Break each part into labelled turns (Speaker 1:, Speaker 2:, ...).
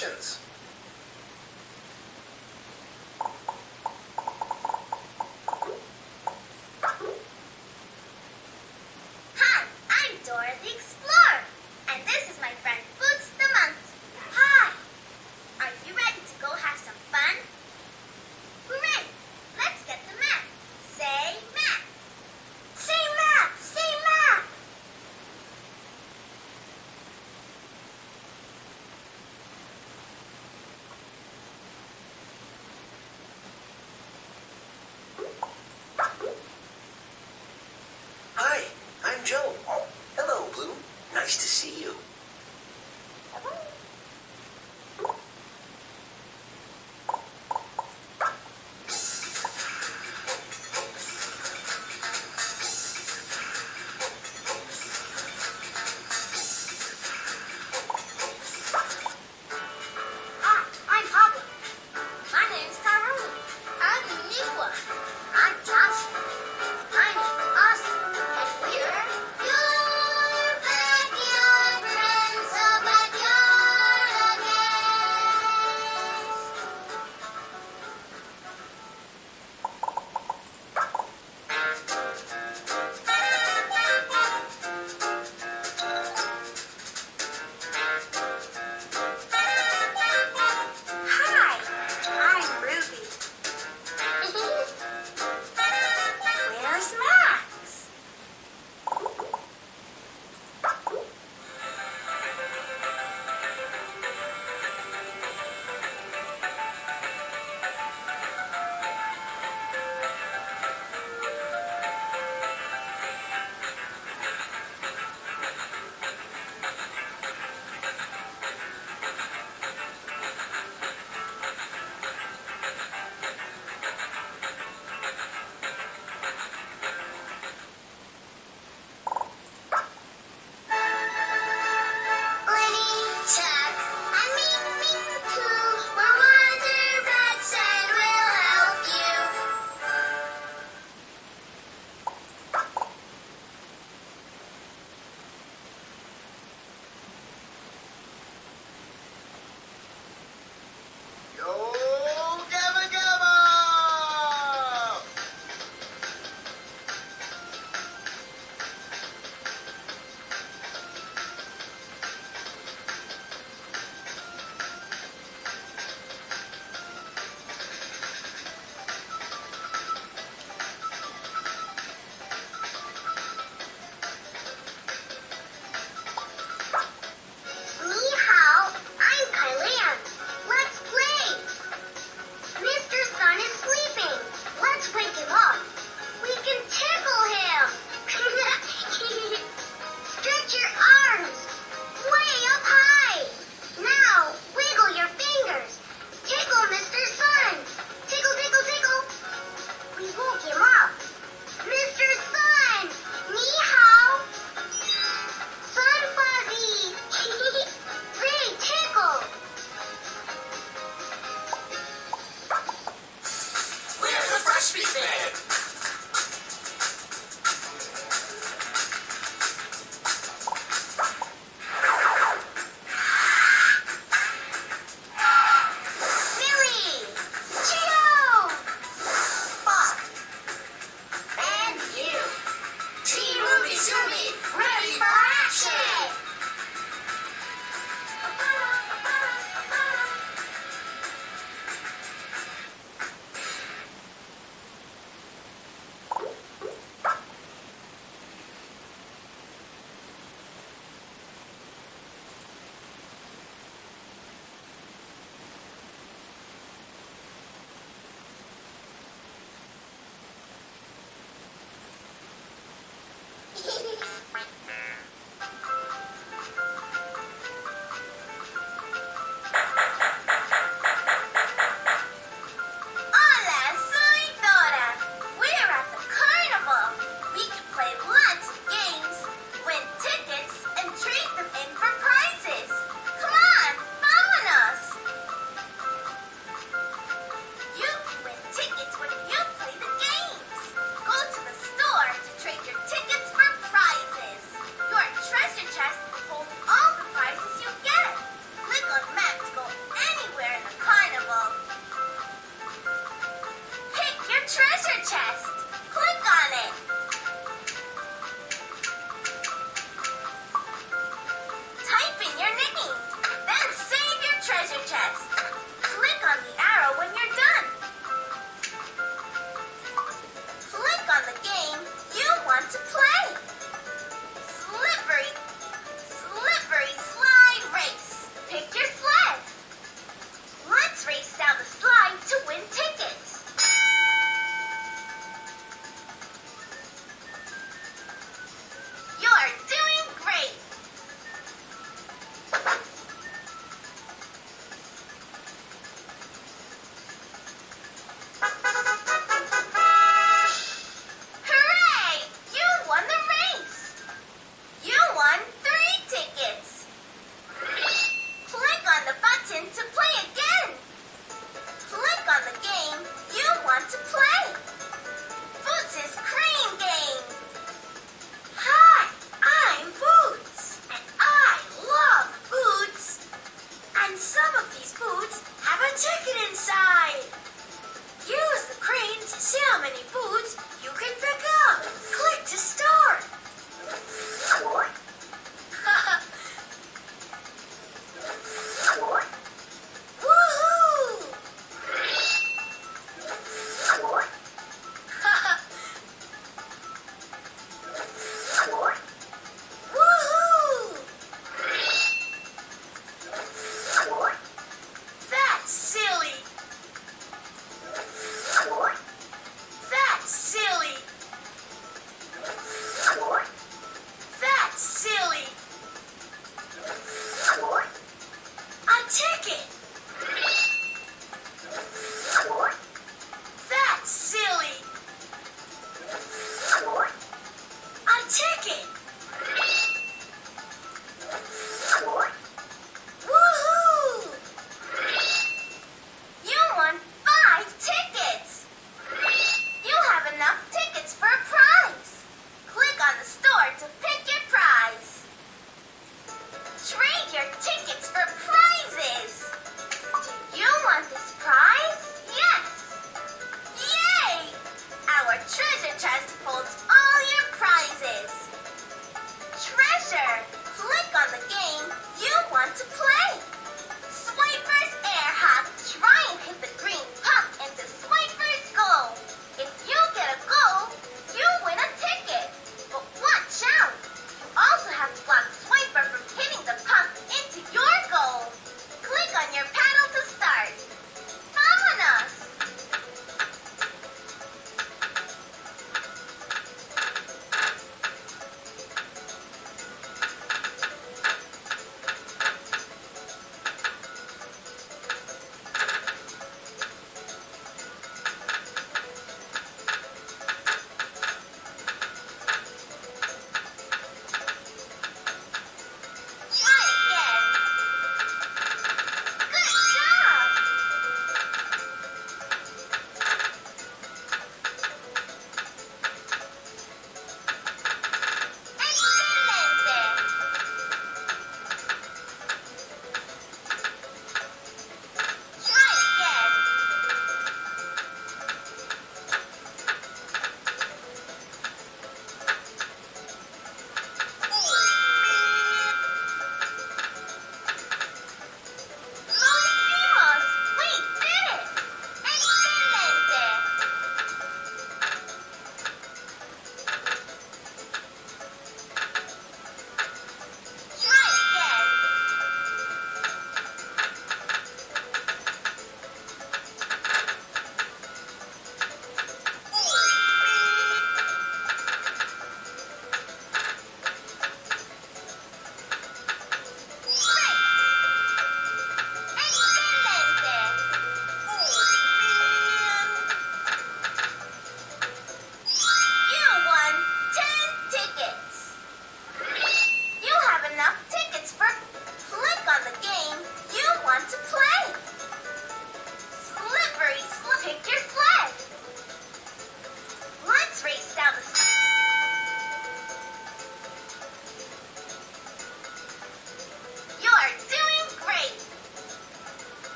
Speaker 1: salutations.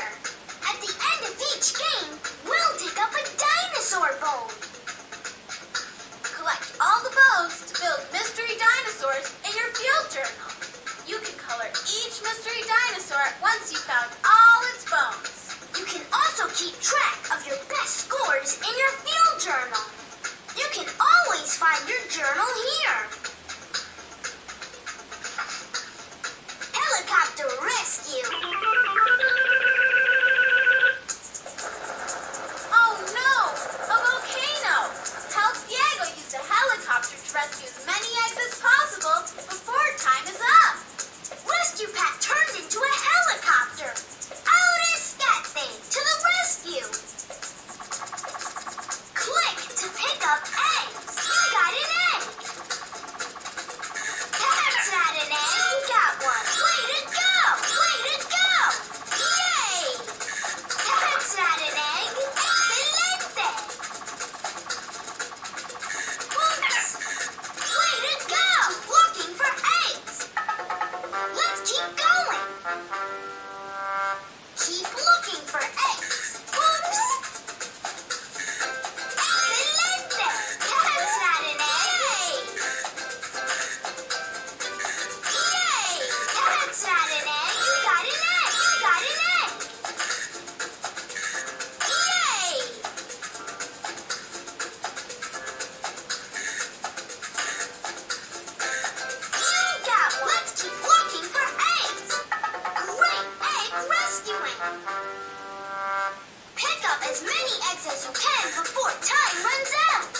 Speaker 2: At the end of each game, we'll dig up a dinosaur bone. Collect all the bones to build mystery dinosaurs in your field
Speaker 3: journal. You can color each mystery dinosaur once you've found all its bones.
Speaker 4: You can also keep track of your best scores in your field journal. You can always find your journal here. Helicopter Rescue!
Speaker 3: Rescue as many eggs as possible before time is up.
Speaker 4: As many eggs as you can before time runs out.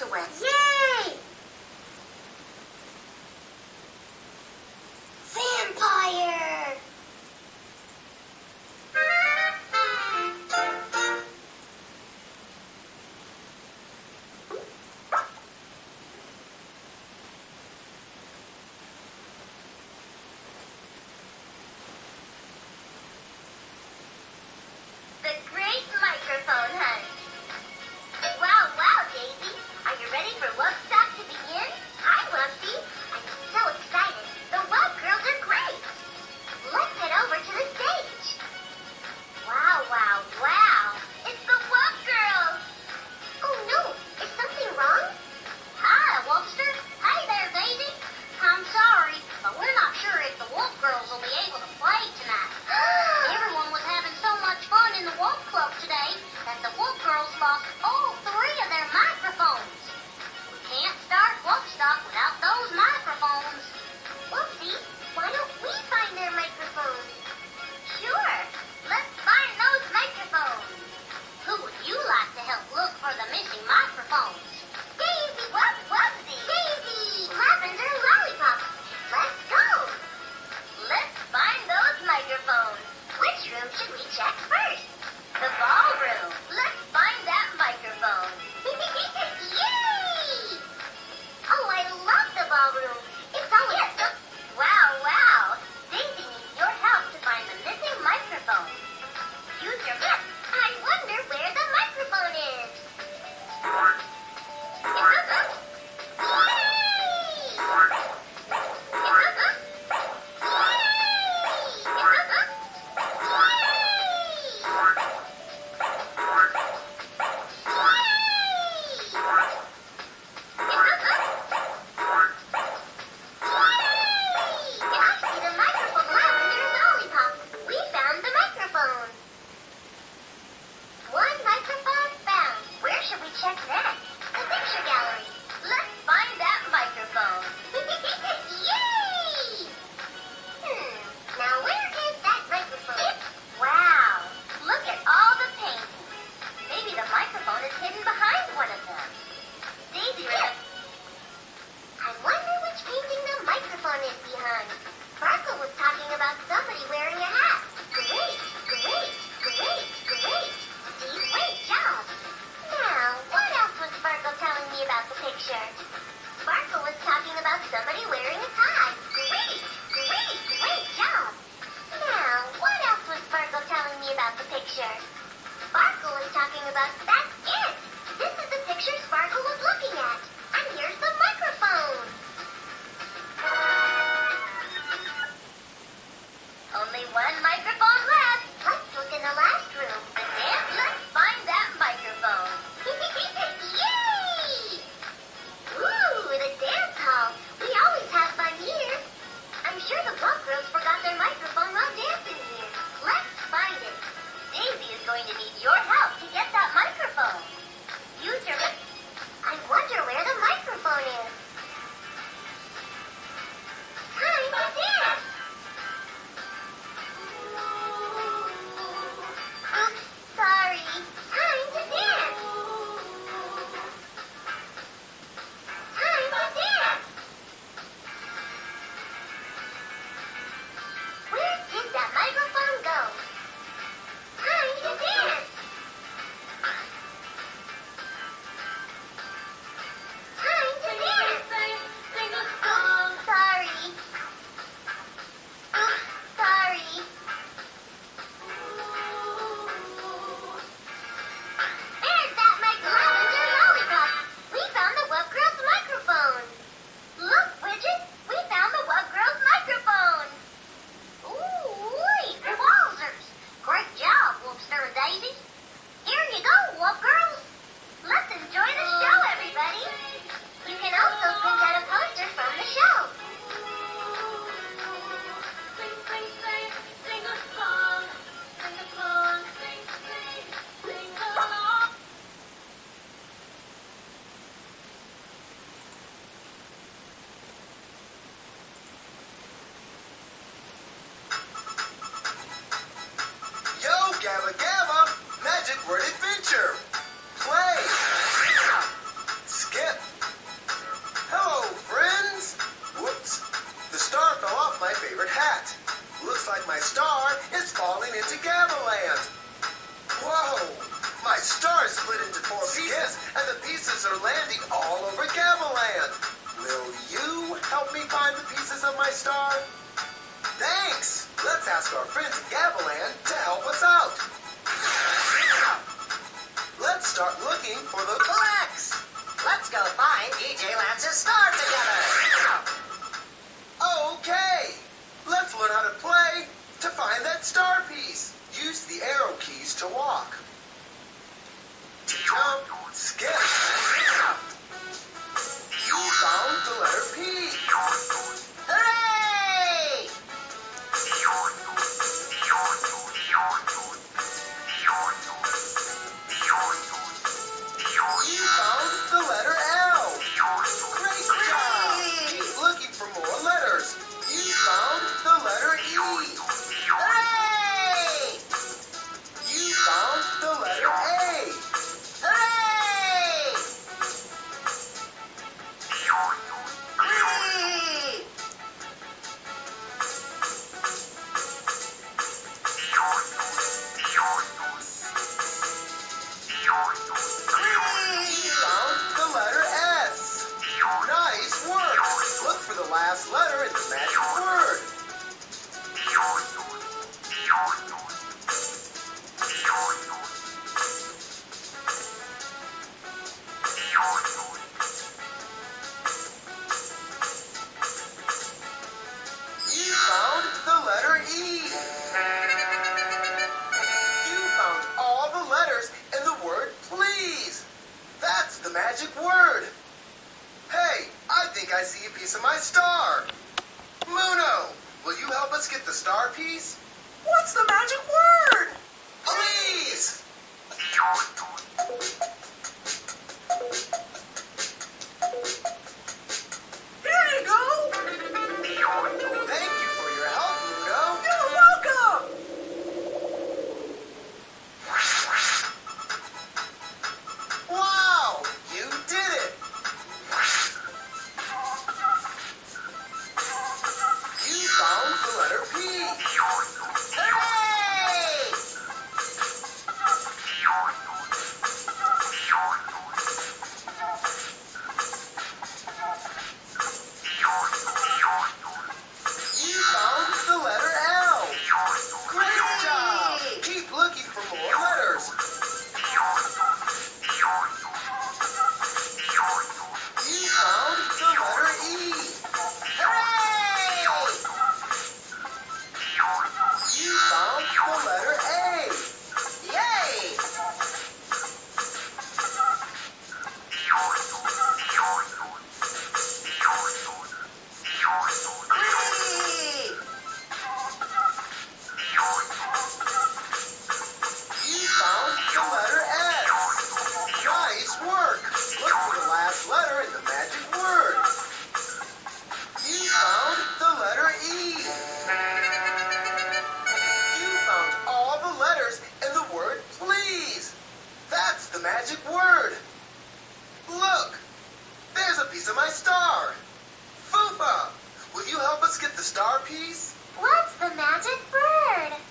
Speaker 4: To
Speaker 5: wear.
Speaker 6: asked our friends Gabba Land to help us out. Let's start looking for the tracks.
Speaker 7: Let's go find DJ Lance's star together.
Speaker 6: Okay, let's learn how to play to find that star piece. Use the arrow keys to walk. To jump, What's the magic word?
Speaker 4: Star piece?
Speaker 6: What's the magic word?